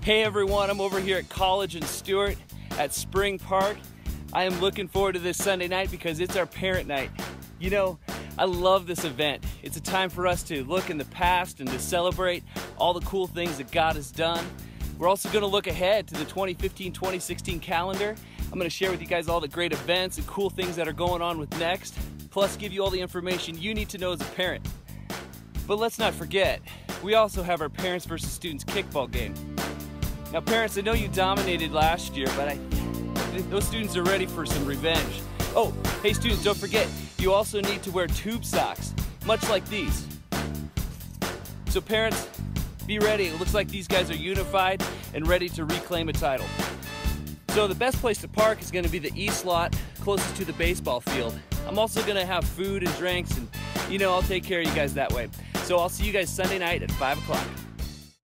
Hey everyone, I'm over here at College and Stewart at Spring Park. I am looking forward to this Sunday night because it's our parent night. You know, I love this event. It's a time for us to look in the past and to celebrate all the cool things that God has done. We're also going to look ahead to the 2015-2016 calendar. I'm going to share with you guys all the great events and cool things that are going on with NEXT, plus give you all the information you need to know as a parent. But let's not forget, we also have our parents versus students kickball game. Now, parents, I know you dominated last year, but I, those students are ready for some revenge. Oh, hey students, don't forget, you also need to wear tube socks, much like these. So parents, be ready. It looks like these guys are unified and ready to reclaim a title. So the best place to park is gonna be the east lot, closest to the baseball field. I'm also gonna have food and drinks and, you know, I'll take care of you guys that way. So I'll see you guys Sunday night at 5 o'clock.